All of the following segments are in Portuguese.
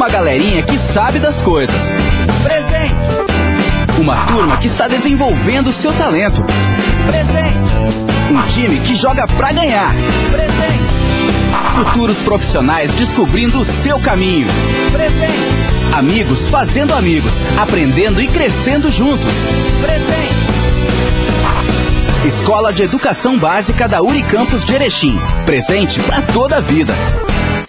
Uma galerinha que sabe das coisas. Presente. Uma turma que está desenvolvendo seu talento. Presente. Um time que joga pra ganhar. Presente. Futuros profissionais descobrindo o seu caminho. Presente. Amigos fazendo amigos, aprendendo e crescendo juntos. Presente. Escola de Educação Básica da Unicampus de Erechim. Presente para toda a vida.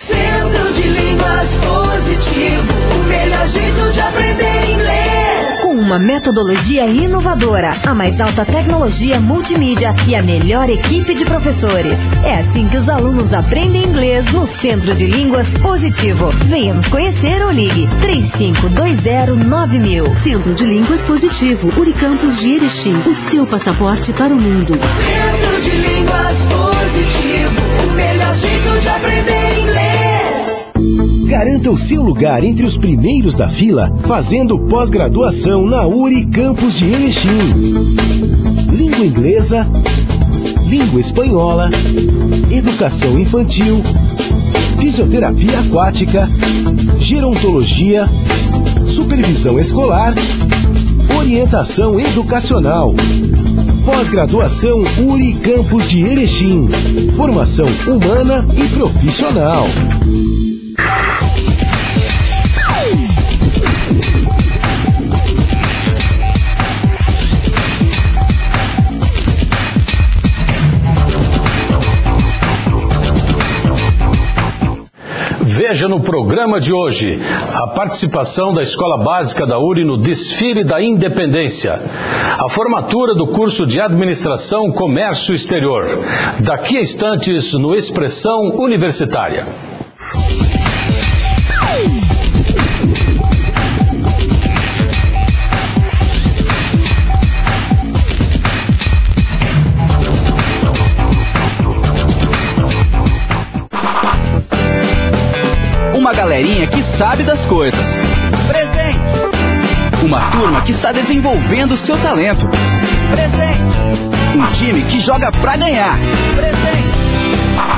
Centro de Línguas Positivo, o melhor jeito de aprender inglês. Com uma metodologia inovadora, a mais alta tecnologia multimídia e a melhor equipe de professores. É assim que os alunos aprendem inglês no Centro de Línguas Positivo. Venha nos conhecer ou ligue 35209000. Centro de Línguas Positivo, Unicampus de Erechim, o seu passaporte para o mundo. Centro de Línguas Positivo, o melhor jeito de aprender inglês. Garanta o seu lugar entre os primeiros da fila, fazendo pós-graduação na URI Campus de Erechim. Língua inglesa, língua espanhola, educação infantil, fisioterapia aquática, gerontologia, supervisão escolar, orientação educacional. Pós-graduação URI Campus de Erechim. Formação humana e profissional. Veja no programa de hoje a participação da Escola Básica da URI no desfile da Independência, a formatura do curso de Administração Comércio Exterior. Daqui a instantes no Expressão Universitária. Galerinha que sabe das coisas. Presente. Uma turma que está desenvolvendo seu talento. Presente. Um time que joga pra ganhar. Presente.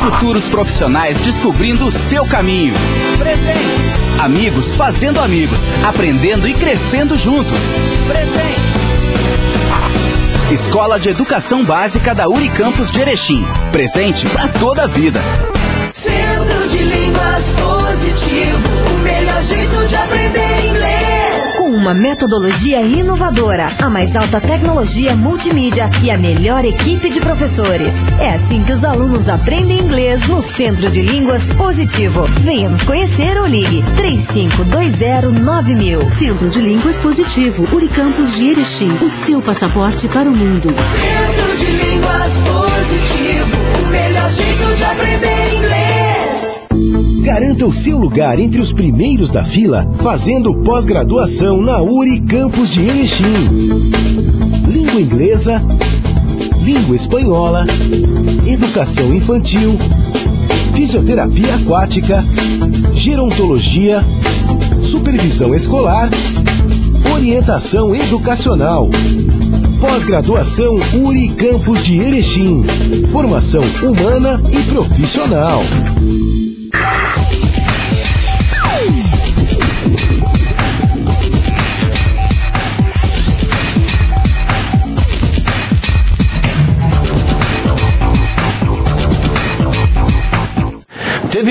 Futuros profissionais descobrindo o seu caminho. Presente. Amigos fazendo amigos, aprendendo e crescendo juntos. Presente. Escola de Educação Básica da Unicampus de Erechim. Presente para toda a vida. Centro de Línguas Positivo, o melhor jeito de aprender inglês. Com uma metodologia inovadora, a mais alta tecnologia multimídia e a melhor equipe de professores. É assim que os alunos aprendem inglês no Centro de Línguas Positivo. Venha nos conhecer ou ligue 35209000. Centro de Línguas Positivo, Unicampus de Erechim, o seu passaporte para o mundo. Centro de Línguas Positivo, o melhor jeito de aprender inglês. Garanta o seu lugar entre os primeiros da fila, fazendo pós-graduação na URI Campus de Erechim. Língua inglesa, língua espanhola, educação infantil, fisioterapia aquática, gerontologia, supervisão escolar, orientação educacional. Pós-graduação URI Campus de Erechim. Formação humana e profissional.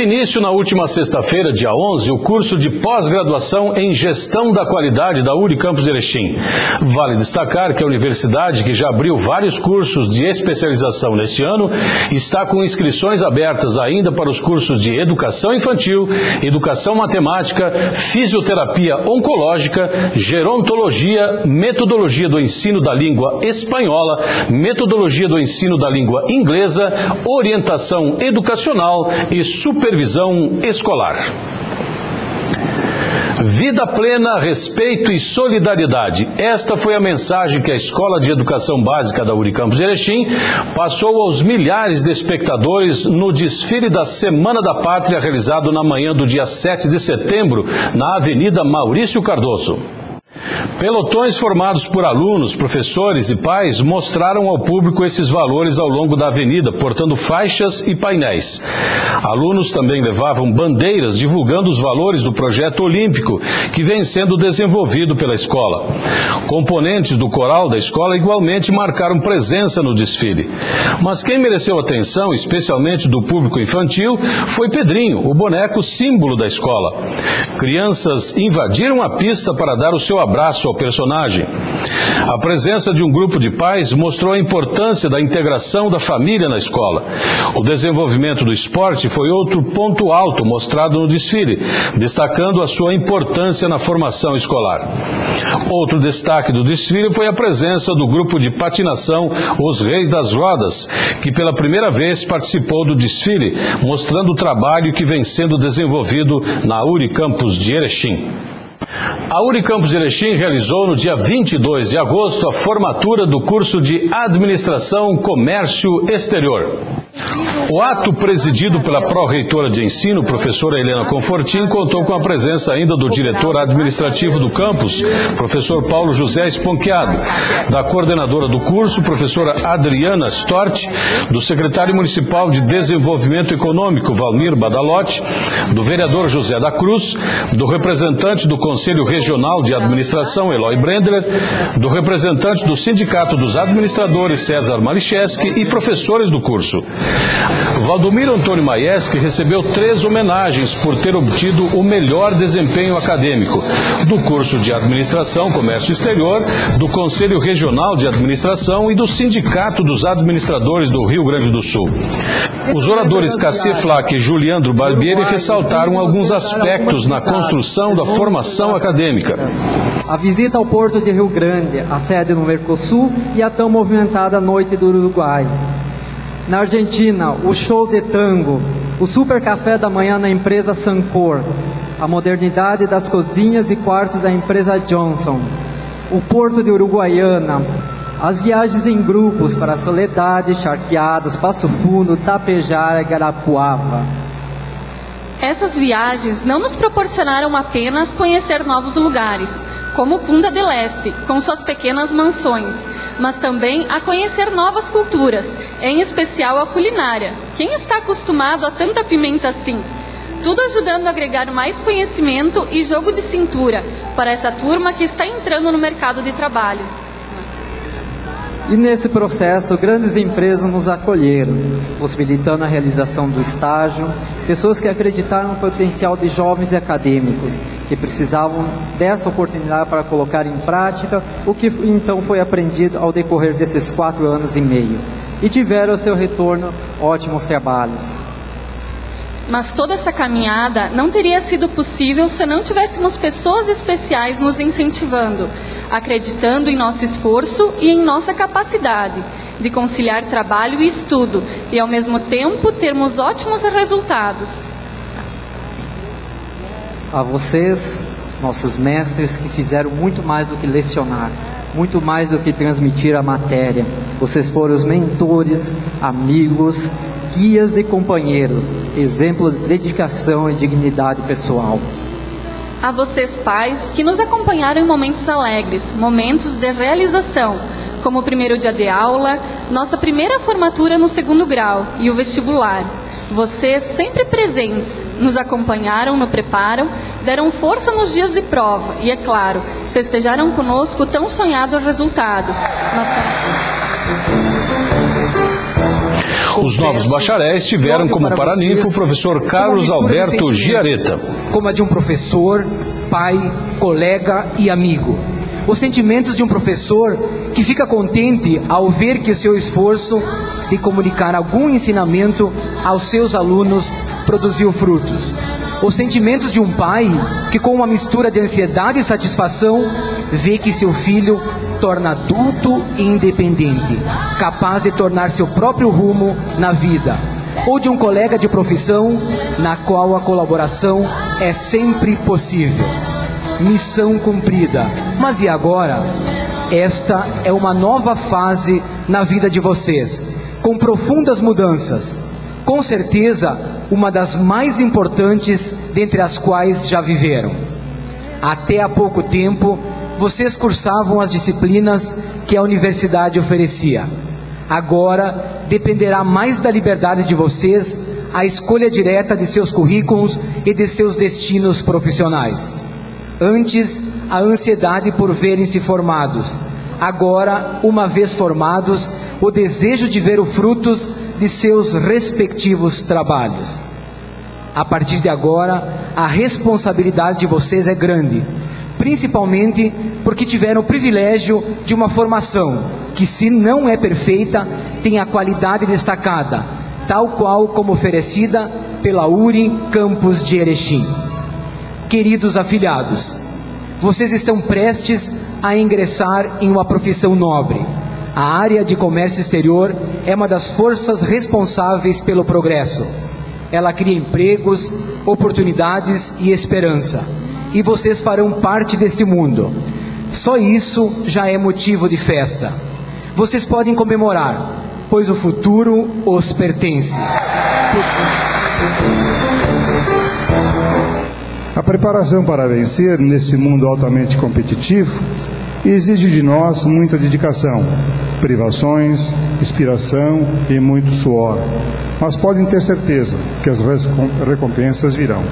Início na última sexta-feira, dia 11, o curso de pós-graduação em Gestão da Qualidade da Unicampus Erechim. Vale destacar que a universidade, que já abriu vários cursos de especialização neste ano, está com inscrições abertas ainda para os cursos de Educação Infantil, Educação Matemática, Fisioterapia Oncológica, Gerontologia, Metodologia do Ensino da Língua Espanhola, Metodologia do Ensino da Língua Inglesa, Orientação Educacional e supervisão escolar. Vida plena, respeito e solidariedade. Esta foi a mensagem que a Escola de Educação Básica da Unicampus Erechim passou aos milhares de espectadores no desfile da Semana da Pátria realizado na manhã do dia 7 de setembro na Avenida Maurício Cardoso. Pelotões formados por alunos, professores e pais mostraram ao público esses valores ao longo da avenida, portando faixas e painéis. Alunos também levavam bandeiras divulgando os valores do projeto olímpico que vem sendo desenvolvido pela escola. Componentes do coral da escola igualmente marcaram presença no desfile. Mas quem mereceu atenção, especialmente do público infantil, foi Pedrinho, o boneco símbolo da escola. Crianças invadiram a pista para dar o seu abraço ao personagem. A presença de um grupo de pais mostrou a importância da integração da família na escola. O desenvolvimento do esporte foi outro ponto alto mostrado no desfile, destacando a sua importância na formação escolar. Outro destaque do desfile foi a presença do grupo de patinação Os Reis das Rodas, que pela primeira vez participou do desfile, mostrando o trabalho que vem sendo desenvolvido na Unicampus de Erechim. A Unicampus de Erechim realizou no dia 22 de agosto a formatura do curso de Administração Comércio Exterior. O ato presidido pela pró-reitora de ensino, professora Helena Confortin, contou com a presença ainda do diretor administrativo do campus, professor Paulo José Esponqueado, da coordenadora do curso, professora Adriana Stort, do secretário municipal de Desenvolvimento Econômico, Valmir Badalotti, do vereador José da Cruz, do representante do Conselho Regional de Administração, Eloy Brendler, do representante do Sindicato dos Administradores, César Malicheski, e professores do curso. Valdomiro Antônio Maieski recebeu três homenagens por ter obtido o melhor desempenho acadêmico do curso de Administração, Comércio Exterior, do Conselho Regional de Administração e do Sindicato dos Administradores do Rio Grande do Sul. Os oradores Cassie Flack e Juliandro Barbieri ressaltaram alguns aspectos na construção da formação acadêmica. A visita ao Porto de Rio Grande, a sede no Mercosul e a tão movimentada Noite do Uruguai. Na Argentina, o show de tango, o super café da manhã na empresa Sancor, a modernidade das cozinhas e quartos da empresa Johnson, o porto de Uruguaiana, as viagens em grupos para Soledade, Charqueadas, Passo Fundo, Tapejara Garapuava. Essas viagens não nos proporcionaram apenas conhecer novos lugares, como Punta del Este, com suas pequenas mansões, mas também a conhecer novas culturas, em especial a culinária. Quem está acostumado a tanta pimenta assim? Tudo ajudando a agregar mais conhecimento e jogo de cintura para essa turma que está entrando no mercado de trabalho. E nesse processo, grandes empresas nos acolheram, possibilitando a realização do estágio, pessoas que acreditaram no potencial de jovens e acadêmicos, que precisavam dessa oportunidade para colocar em prática o que então foi aprendido ao decorrer desses quatro anos e meio. E tiveram seu retorno ótimos trabalhos. Mas toda essa caminhada não teria sido possível se não tivéssemos pessoas especiais nos incentivando, acreditando em nosso esforço e em nossa capacidade de conciliar trabalho e estudo e, ao mesmo tempo, termos ótimos resultados. A vocês, nossos mestres, que fizeram muito mais do que lecionar, muito mais do que transmitir a matéria. Vocês foram os mentores, amigos, guias e companheiros, exemplos de dedicação e dignidade pessoal. A vocês, pais, que nos acompanharam em momentos alegres, momentos de realização, como o primeiro dia de aula, nossa primeira formatura no segundo grau e o vestibular. Vocês, sempre presentes, nos acompanharam no preparo, deram força nos dias de prova e, é claro, festejaram conosco o tão sonhado resultado. Nós Os novos bacharéis tiveram como paraninfo o professor Carlos Alberto Giareta. Como a de um professor, pai, colega e amigo. Os sentimentos de um professor que fica contente ao ver que o seu esforço de comunicar algum ensinamento aos seus alunos produziu frutos. Os sentimentos de um pai que, com uma mistura de ansiedade e satisfação, vê que seu filho torna adulto e independente, capaz de tornar seu próprio rumo na vida. Ou de um colega de profissão na qual a colaboração é sempre possível. Missão cumprida. Mas e agora? Esta é uma nova fase na vida de vocês, com profundas mudanças. Com certeza, uma das mais importantes dentre as quais já viveram. Até há pouco tempo, vocês cursavam as disciplinas que a universidade oferecia. Agora dependerá mais da liberdade de vocês a escolha direta de seus currículos e de seus destinos profissionais. Antes, a ansiedade por verem-se formados. Agora, uma vez formados, o desejo de ver os frutos de seus respectivos trabalhos. A partir de agora, a responsabilidade de vocês é grande, principalmente porque tiveram o privilégio de uma formação que, se não é perfeita, tem a qualidade destacada, tal qual como oferecida pela URI Campus de Erechim. Queridos afiliados, vocês estão prestes a ingressar em uma profissão nobre. A área de comércio exterior é uma das forças responsáveis pelo progresso. Ela cria empregos, oportunidades e esperança. E vocês farão parte deste mundo. Só isso já é motivo de festa. Vocês podem comemorar, pois o futuro os pertence. A preparação para vencer nesse mundo altamente competitivo exige de nós muita dedicação, privações, inspiração e muito suor. Mas podem ter certeza que as recompensas virão.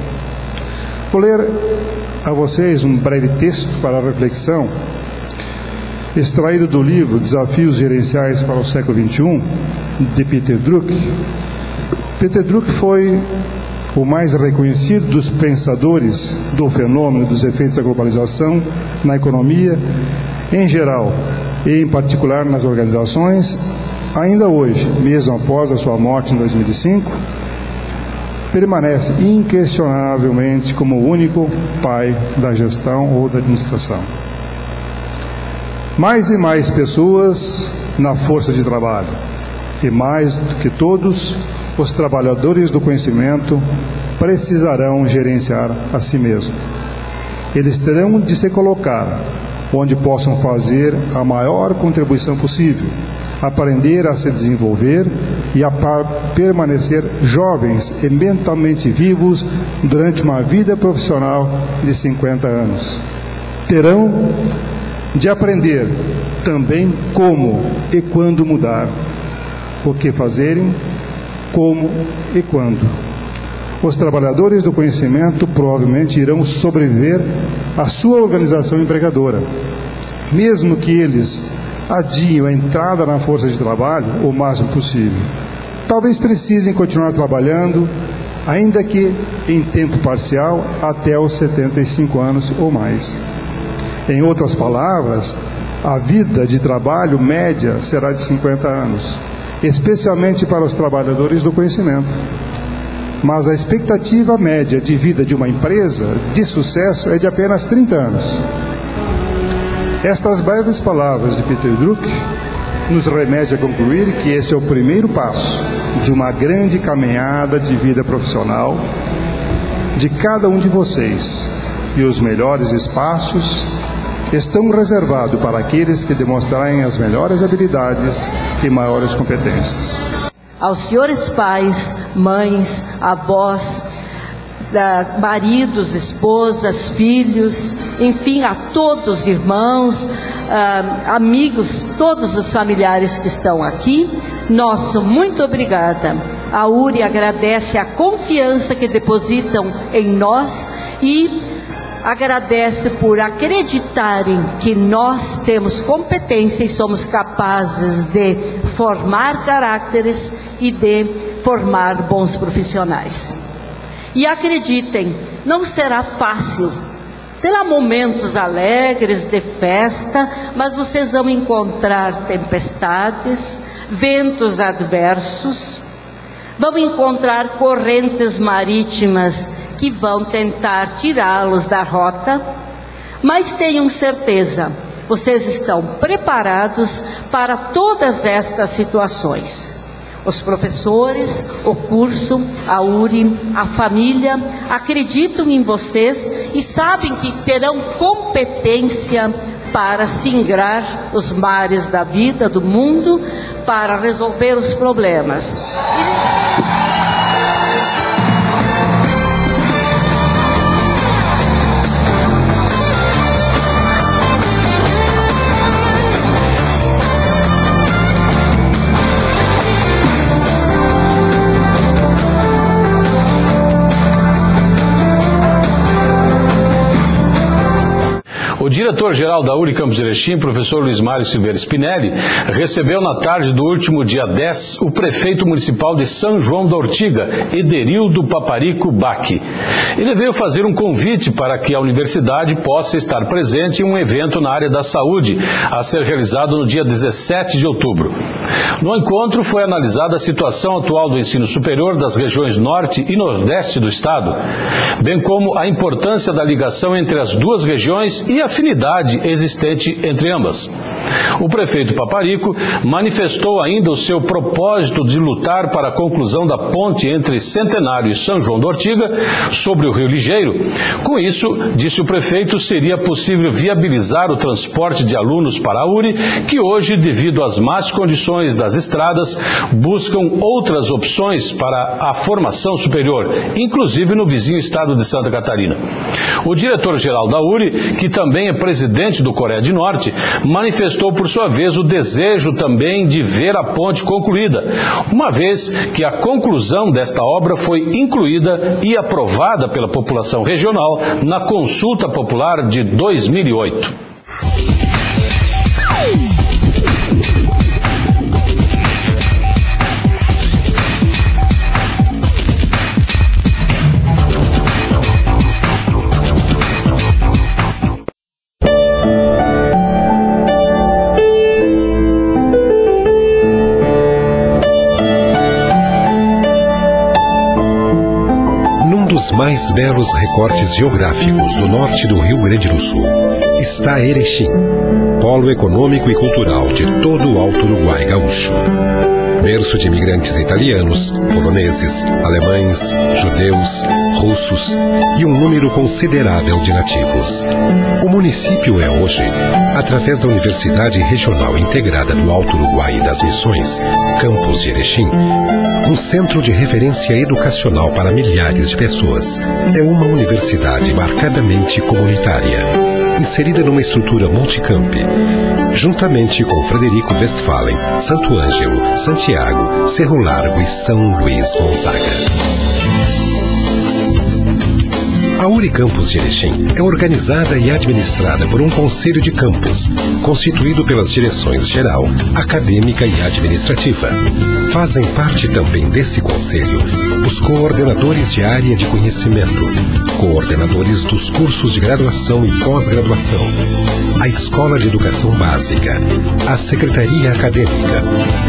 Vou ler a vocês um breve texto para reflexão, extraído do livro Desafios Gerenciais para o Século XXI, de Peter Druck. Peter Druck foi o mais reconhecido dos pensadores do fenômeno dos efeitos da globalização na economia em geral e em particular nas organizações, ainda hoje, mesmo após a sua morte em 2005, permanece inquestionavelmente como o único pai da gestão ou da administração. Mais e mais pessoas na força de trabalho, e mais do que todos, os trabalhadores do conhecimento precisarão gerenciar a si mesmos. Eles terão de se colocar onde possam fazer a maior contribuição possível, aprender a se desenvolver e a permanecer jovens e mentalmente vivos durante uma vida profissional de 50 anos. Terão de aprender também como e quando mudar, o que fazerem como e quando. Os trabalhadores do conhecimento provavelmente irão sobreviver à sua organização empregadora, mesmo que eles adiem a entrada na força de trabalho o máximo possível. Talvez precisem continuar trabalhando, ainda que em tempo parcial, até os 75 anos ou mais. Em outras palavras, a vida de trabalho média será de 50 anos especialmente para os trabalhadores do conhecimento. Mas a expectativa média de vida de uma empresa de sucesso é de apenas 30 anos. Estas breves palavras de Peter Druck nos remete a concluir que esse é o primeiro passo de uma grande caminhada de vida profissional de cada um de vocês. E os melhores espaços estão reservados para aqueles que demonstrarem as melhores habilidades e maiores competências. Aos senhores pais, mães, avós, maridos, esposas, filhos, enfim, a todos irmãos, uh, amigos, todos os familiares que estão aqui, nosso muito obrigada. A URI agradece a confiança que depositam em nós e agradece por acreditarem que nós temos competência e somos capazes de formar caráteres e de formar bons profissionais. E acreditem, não será fácil. Terá momentos alegres de festa, mas vocês vão encontrar tempestades, ventos adversos, vão encontrar correntes marítimas que vão tentar tirá-los da rota, mas tenham certeza, vocês estão preparados para todas estas situações. Os professores, o curso, a URI, a família acreditam em vocês e sabem que terão competência para singrar os mares da vida, do mundo, para resolver os problemas. E... diretor-geral da URI Campos Erechim, professor Luiz Mário Silveira Spinelli, recebeu na tarde do último dia 10 o prefeito municipal de São João da Ortiga, Ederildo Paparico Baque. Ele veio fazer um convite para que a universidade possa estar presente em um evento na área da saúde, a ser realizado no dia 17 de outubro. No encontro foi analisada a situação atual do ensino superior das regiões norte e nordeste do estado, bem como a importância da ligação entre as duas regiões e a afinidade existente entre ambas. O prefeito Paparico manifestou ainda o seu propósito de lutar para a conclusão da ponte entre Centenário e São João do Ortiga sobre o Rio Ligeiro. Com isso, disse o prefeito, seria possível viabilizar o transporte de alunos para a URI, que hoje, devido às más condições das estradas, buscam outras opções para a formação superior, inclusive no vizinho estado de Santa Catarina. O diretor-geral da URI, que também é presidente do Coreia do Norte, manifestou por sua vez o desejo também de ver a ponte concluída, uma vez que a conclusão desta obra foi incluída e aprovada pela população regional na consulta popular de 2008. Dos mais belos recortes geográficos do norte do Rio Grande do Sul está Erechim, polo econômico e cultural de todo o Alto Uruguai gaúcho berço de imigrantes italianos, poloneses, alemães, judeus, russos e um número considerável de nativos. O município é hoje, através da Universidade Regional Integrada do Alto Uruguai e das Missões, campus de Erechim, um centro de referência educacional para milhares de pessoas. É uma universidade marcadamente comunitária, inserida numa estrutura multicamp juntamente com Frederico Westphalen, Santo Ângelo, Santiago, Cerro Largo e São Luís Gonzaga. A Unicampus de Erechim é organizada e administrada por um conselho de campus, constituído pelas direções geral, acadêmica e administrativa. Fazem parte também desse conselho os coordenadores de área de conhecimento, coordenadores dos cursos de graduação e pós-graduação, a Escola de Educação Básica, a Secretaria Acadêmica,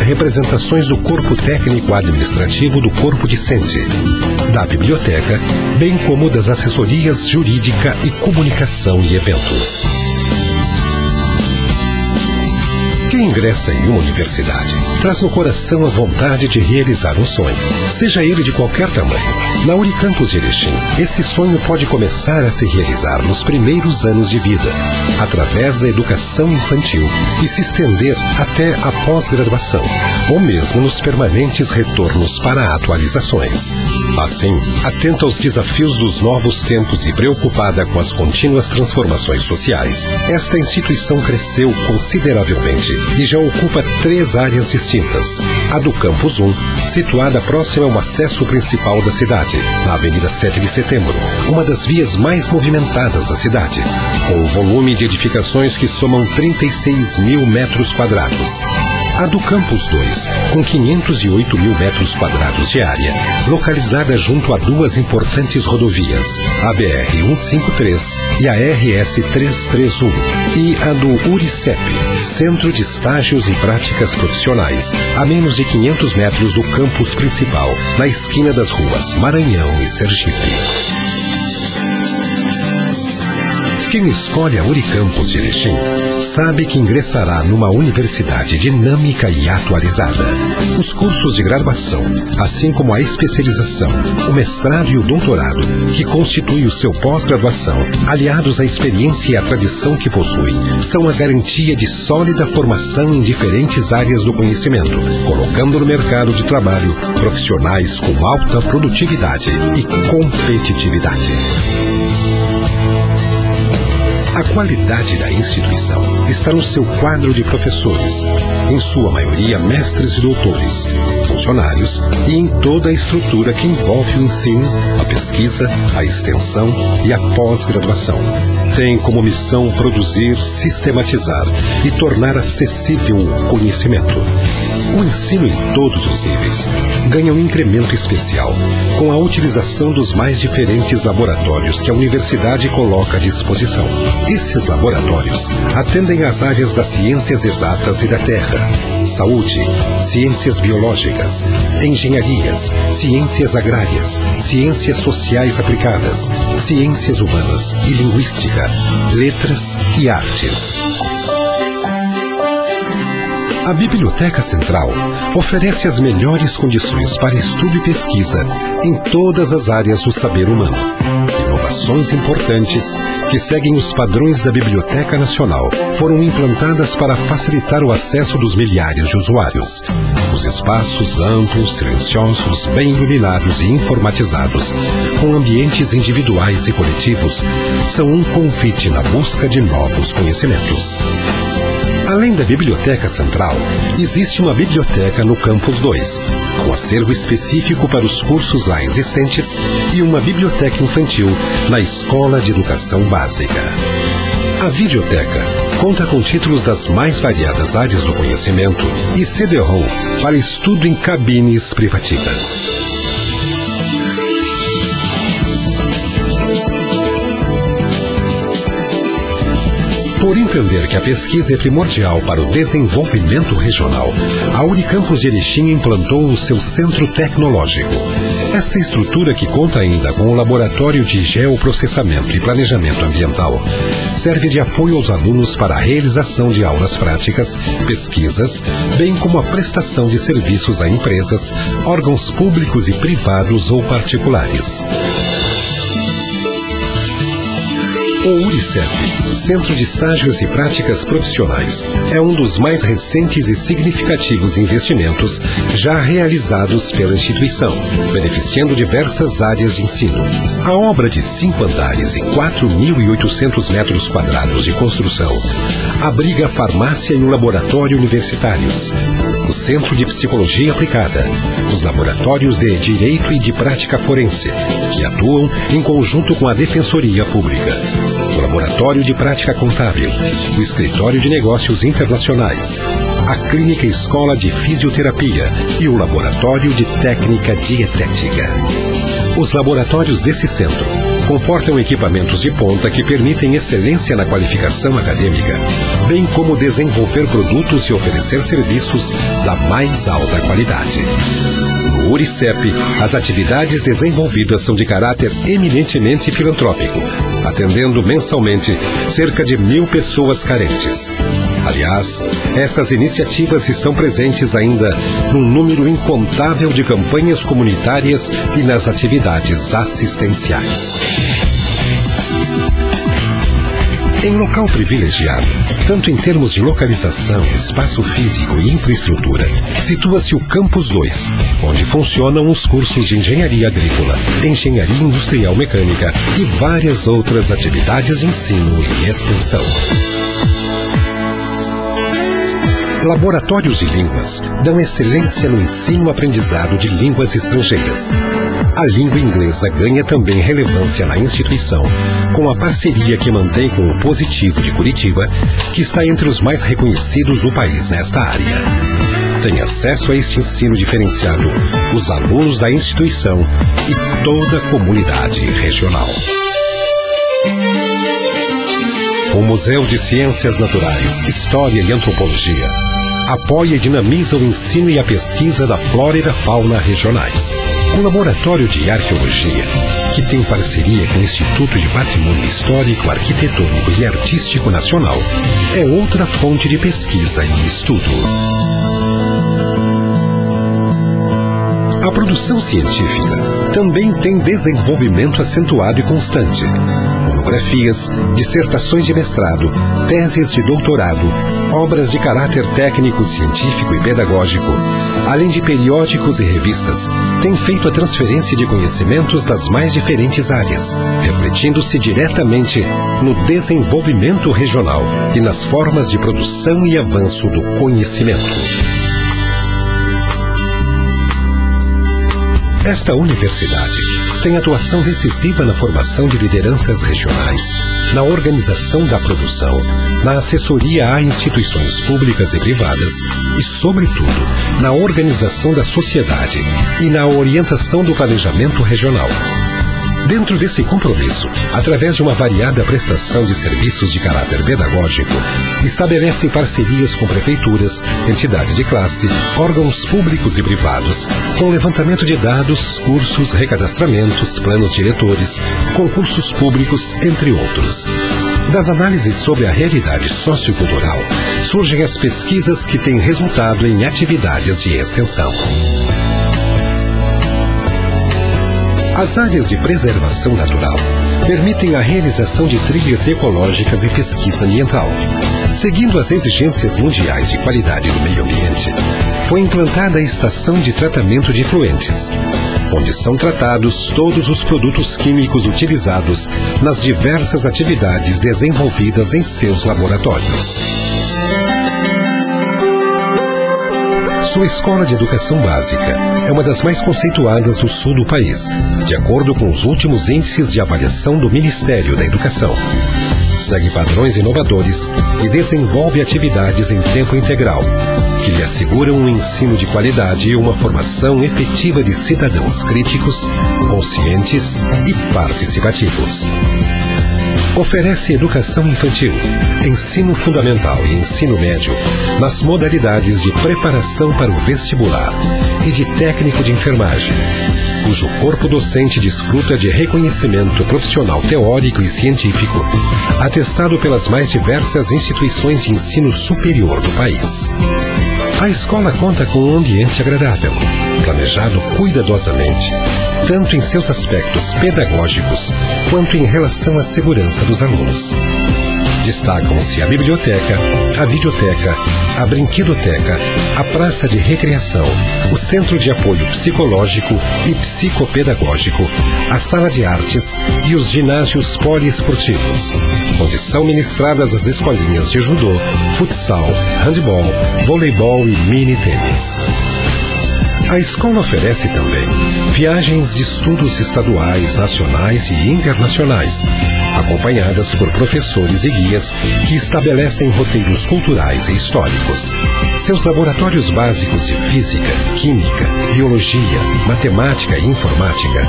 representações do corpo técnico administrativo do corpo discente, da biblioteca, bem como das assessorias jurídica e comunicação e eventos. Ingressa em uma universidade traz no coração a vontade de realizar um sonho, seja ele de qualquer tamanho. Na Unicampus de Erechim, esse sonho pode começar a se realizar nos primeiros anos de vida, através da educação infantil e se estender até a pós-graduação, ou mesmo nos permanentes retornos para atualizações. Assim, atenta aos desafios dos novos tempos e preocupada com as contínuas transformações sociais, esta instituição cresceu consideravelmente e já ocupa três áreas distintas. A do Campus 1, situada próxima ao acesso principal da cidade, na Avenida 7 de Setembro, uma das vias mais movimentadas da cidade, com o volume de edificações que somam 36 mil metros quadrados. A do Campus 2, com 508 mil metros quadrados de área, localizada junto a duas importantes rodovias, a BR-153 e a RS-331, e a do URICEP, Centro de Estágios e Práticas Profissionais, a menos de 500 metros do campus principal, na esquina das ruas Maranhão e Sergipe. Quem escolhe a Unicampus de Erechim sabe que ingressará numa universidade dinâmica e atualizada. Os cursos de graduação, assim como a especialização, o mestrado e o doutorado, que constitui o seu pós-graduação, aliados à experiência e à tradição que possui, são a garantia de sólida formação em diferentes áreas do conhecimento, colocando no mercado de trabalho profissionais com alta produtividade e competitividade. A qualidade da instituição está no seu quadro de professores, em sua maioria mestres e doutores, funcionários e em toda a estrutura que envolve o ensino, a pesquisa, a extensão e a pós-graduação. tem como missão produzir, sistematizar e tornar acessível o conhecimento. O ensino em todos os níveis ganha um incremento especial com a utilização dos mais diferentes laboratórios que a universidade coloca à disposição. Esses laboratórios atendem às áreas das ciências exatas e da terra, saúde, ciências biológicas, engenharias, ciências agrárias, ciências sociais aplicadas, ciências humanas e linguística, letras e artes. A Biblioteca Central oferece as melhores condições para estudo e pesquisa em todas as áreas do saber humano. Inovações importantes que seguem os padrões da Biblioteca Nacional foram implantadas para facilitar o acesso dos milhares de usuários. Os espaços amplos, silenciosos, bem iluminados e informatizados, com ambientes individuais e coletivos, são um convite na busca de novos conhecimentos. Além da Biblioteca Central, existe uma biblioteca no Campus 2, com acervo específico para os cursos lá existentes e uma biblioteca infantil na Escola de Educação Básica. A videoteca conta com títulos das mais variadas áreas do conhecimento e CD-ROM para estudo em cabines privativas. Por entender que a pesquisa é primordial para o desenvolvimento regional, a Unicampus de Erechim implantou o seu centro tecnológico. Esta estrutura, que conta ainda com o laboratório de geoprocessamento e planejamento ambiental, serve de apoio aos alunos para a realização de aulas práticas, pesquisas, bem como a prestação de serviços a empresas, órgãos públicos e privados ou particulares. O URICEP, Centro de Estágios e Práticas Profissionais, é um dos mais recentes e significativos investimentos já realizados pela instituição, beneficiando diversas áreas de ensino. A obra de cinco andares e 4.800 metros quadrados de construção abriga farmácia e o laboratório universitários, o Centro de Psicologia Aplicada, os laboratórios de Direito e de Prática Forense, que atuam em conjunto com a Defensoria Pública, o Laboratório de Prática Contábil, o Escritório de Negócios Internacionais, a Clínica Escola de Fisioterapia e o Laboratório de Técnica Dietética. Os laboratórios desse centro comportam equipamentos de ponta que permitem excelência na qualificação acadêmica, bem como desenvolver produtos e oferecer serviços da mais alta qualidade. No URICEP, as atividades desenvolvidas são de caráter eminentemente filantrópico, atendendo mensalmente cerca de mil pessoas carentes. Aliás, essas iniciativas estão presentes ainda num número incontável de campanhas comunitárias e nas atividades assistenciais. Em local privilegiado, tanto em termos de localização, espaço físico e infraestrutura, situa-se o Campus 2, onde funcionam os cursos de engenharia agrícola, engenharia industrial mecânica e várias outras atividades de ensino e extensão. Laboratórios de Línguas dão excelência no ensino-aprendizado de línguas estrangeiras. A língua inglesa ganha também relevância na instituição, com a parceria que mantém com o Positivo de Curitiba, que está entre os mais reconhecidos do país nesta área. Tem acesso a este ensino diferenciado os alunos da instituição e toda a comunidade regional. O Museu de Ciências Naturais, História e Antropologia apoia e dinamiza o ensino e a pesquisa da flora e da fauna regionais. O Laboratório de Arqueologia, que tem parceria com o Instituto de Patrimônio Histórico, Arquitetônico e Artístico Nacional, é outra fonte de pesquisa e estudo. A produção científica também tem desenvolvimento acentuado e constante. Monografias, dissertações de mestrado, teses de doutorado, obras de caráter técnico, científico e pedagógico, além de periódicos e revistas, têm feito a transferência de conhecimentos das mais diferentes áreas, refletindo-se diretamente no desenvolvimento regional e nas formas de produção e avanço do conhecimento. Esta universidade tem atuação decisiva na formação de lideranças regionais, na organização da produção, na assessoria a instituições públicas e privadas e, sobretudo, na organização da sociedade e na orientação do planejamento regional. Dentro desse compromisso, através de uma variada prestação de serviços de caráter pedagógico, estabelece parcerias com prefeituras, entidades de classe, órgãos públicos e privados, com levantamento de dados, cursos, recadastramentos, planos diretores, concursos públicos, entre outros. Das análises sobre a realidade sociocultural, surgem as pesquisas que têm resultado em atividades de extensão. As áreas de preservação natural permitem a realização de trilhas ecológicas e pesquisa ambiental. Seguindo as exigências mundiais de qualidade do meio ambiente, foi implantada a estação de tratamento de efluentes, onde são tratados todos os produtos químicos utilizados nas diversas atividades desenvolvidas em seus laboratórios. Sua escola de educação básica é uma das mais conceituadas do sul do país, de acordo com os últimos índices de avaliação do Ministério da Educação. Segue padrões inovadores e desenvolve atividades em tempo integral, que lhe asseguram um ensino de qualidade e uma formação efetiva de cidadãos críticos, conscientes e participativos. Oferece educação infantil, ensino fundamental e ensino médio nas modalidades de preparação para o vestibular e de técnico de enfermagem, cujo corpo docente desfruta de reconhecimento profissional teórico e científico, atestado pelas mais diversas instituições de ensino superior do país. A escola conta com um ambiente agradável, planejado cuidadosamente, tanto em seus aspectos pedagógicos quanto em relação à segurança dos alunos. Destacam-se a biblioteca, a videoteca, a brinquedoteca, a praça de recreação, o centro de apoio psicológico e psicopedagógico, a sala de artes e os ginásios poliesportivos, onde são ministradas as escolinhas de judô, futsal, handball, voleibol e mini tênis. A escola oferece também viagens de estudos estaduais, nacionais e internacionais, acompanhadas por professores e guias que estabelecem roteiros culturais e históricos. Seus laboratórios básicos de física, química, biologia, matemática e informática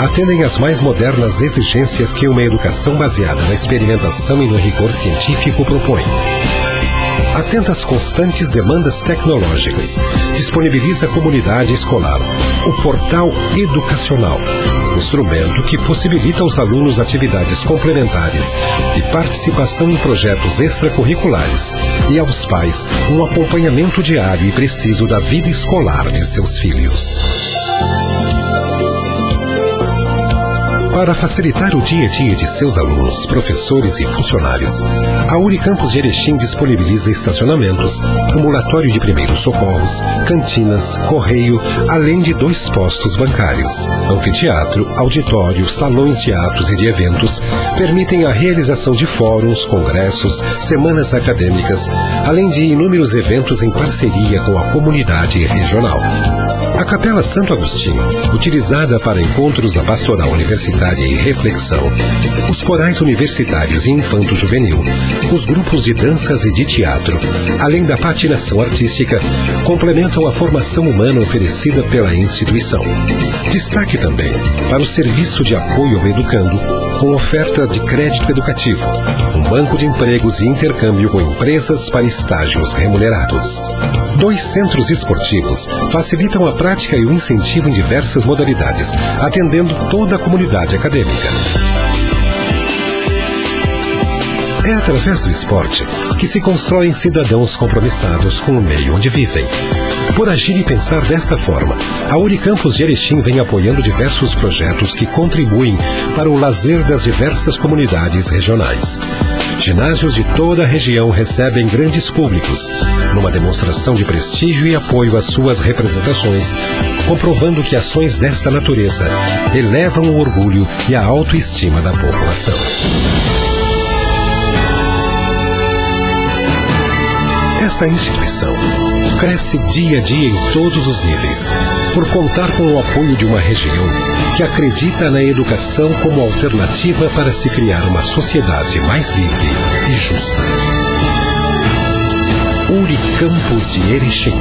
atendem às mais modernas exigências que uma educação baseada na experimentação e no rigor científico propõe atenta às constantes demandas tecnológicas, disponibiliza à comunidade escolar o Portal Educacional, instrumento que possibilita aos alunos atividades complementares e participação em projetos extracurriculares e aos pais um acompanhamento diário e preciso da vida escolar de seus filhos. Para facilitar o dia a dia de seus alunos, professores e funcionários, a Unicampus de Erechim disponibiliza estacionamentos, ambulatório de primeiros socorros, cantinas, correio, além de dois postos bancários. Anfiteatro, auditório, salões de atos e de eventos permitem a realização de fóruns, congressos, semanas acadêmicas, além de inúmeros eventos em parceria com a comunidade regional. A Capela Santo Agostinho, utilizada para encontros da pastoral universitária e reflexão, os corais universitários e infanto-juvenil, os grupos de danças e de teatro, além da patinação artística, complementam a formação humana oferecida pela instituição. Destaque também para o serviço de apoio ao educando, com oferta de crédito educativo, um banco de empregos e intercâmbio com empresas para estágios remunerados. Dois centros esportivos facilitam a prática e o incentivo em diversas modalidades, atendendo toda a comunidade acadêmica. É através do esporte que se constroem cidadãos compromissados com o meio onde vivem. Por agir e pensar desta forma, a Unicampus de Erechim vem apoiando diversos projetos que contribuem para o lazer das diversas comunidades regionais. Ginásios de toda a região recebem grandes públicos, numa demonstração de prestígio e apoio às suas representações, comprovando que ações desta natureza elevam o orgulho e a autoestima da população. Esta instituição cresce dia a dia em todos os níveis, por contar com o apoio de uma região que acredita na educação como alternativa para se criar uma sociedade mais livre e justa. Unicampus de Erechim,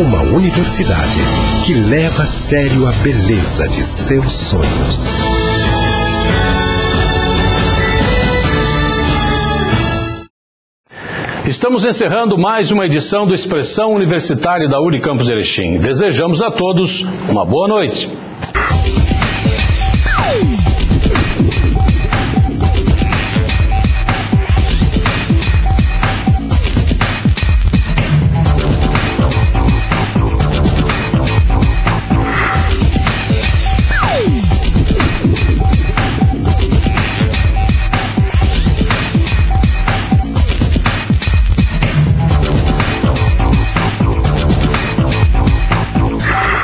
uma universidade que leva a sério a beleza de seus sonhos. Estamos encerrando mais uma edição do Expressão Universitária da Unicampus Erechim. Desejamos a todos uma boa noite.